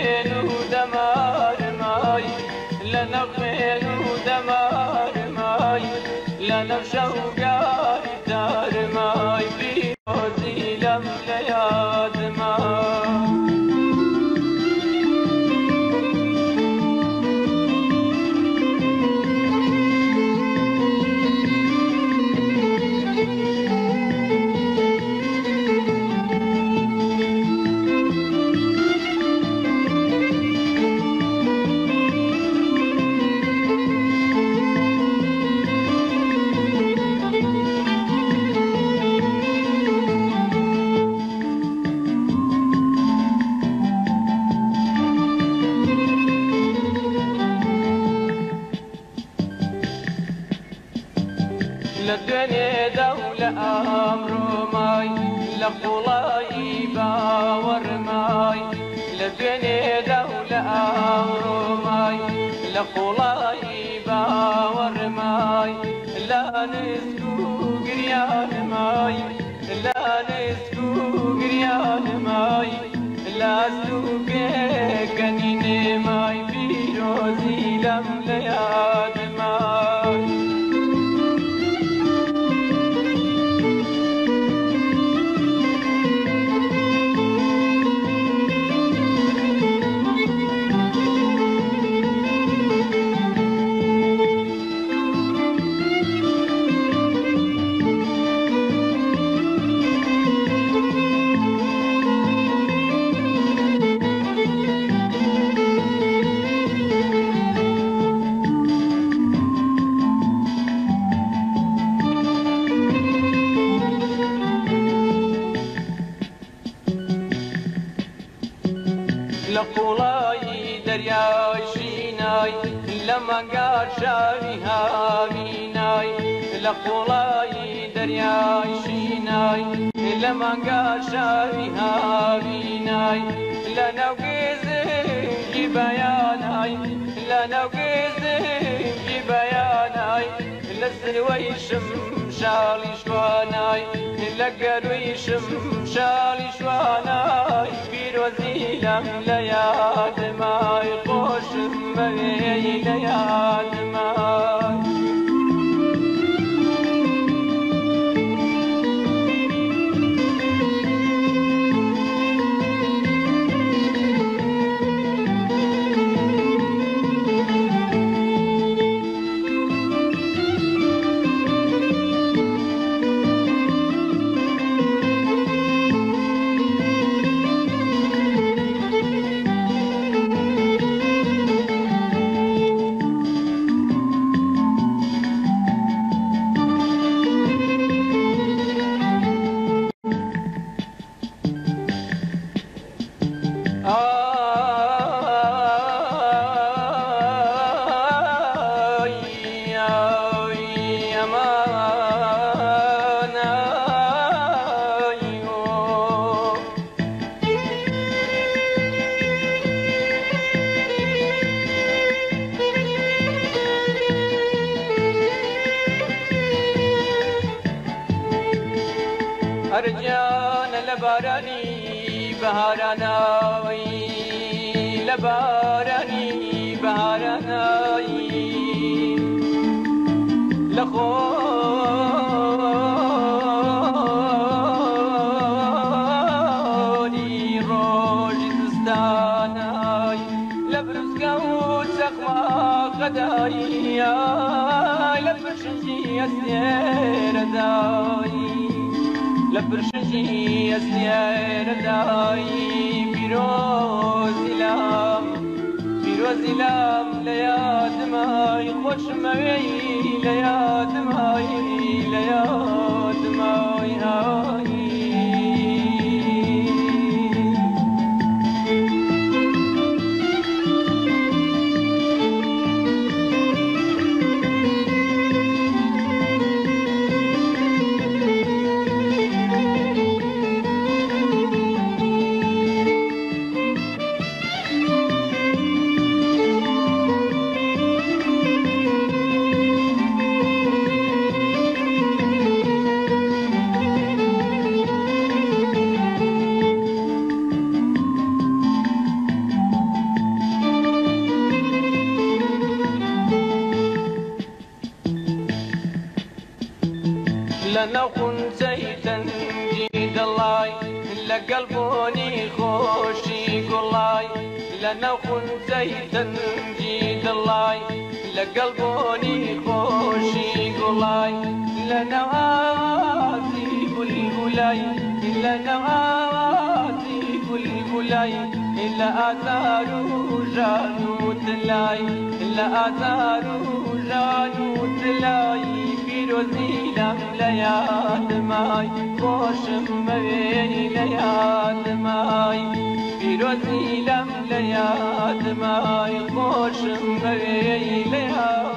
نغفين دمار ماي لا نغفين دمار ماي لا نغشو قاري دار ماي في لم لە دوێنێدا و لە ئامڕۆمای لە قوڵایی باوەڕمای لە دوێنێدا و لە ئامڕۆمای لە قوڵایی باوەڕمای لە نزگ و گریانمای لە نزگ و گریانمای لاست و پێگەنی نێمای پیرۆزی لەم لەیان لە قوڵایی دەریای شینای لە مەنگار شاری هاوینای لە قوڵایی دەریای شینای لە مەنگار شاری هاوینای لە نەوگێزی بەیانای لە نەوگێزی بەیانای لە سروەی شم شاڵی شوانای لە گەرویشم شاڵی شوانای بیرۆزی لەم لە یادما هەرجانە لە بارانی بەهارانەوەی لە بارانی بەهارانایی لە خۆ دايا لبشتي يا سير دايا لە پرشژی ئەسیەردایی پیرۆزیلام پیرۆزیلام لە یادمای خۆشمەوەی لە یادمایی لە یاد نخون سيتن جيد الله لقلبوني خوشي قلاي لنق سيتن جيد الله لقلبوني خوشي قلاي لنا عاطي كل قلاي لنا عاطي كل قلاي إلا أثار جانوت لاي إلا أثار جانوت لاي وەزیلم لە یادمای خۆشم بەوێنی لە یادمای پیرۆزیلم لە یادمای خۆشم بەوێی لە یاد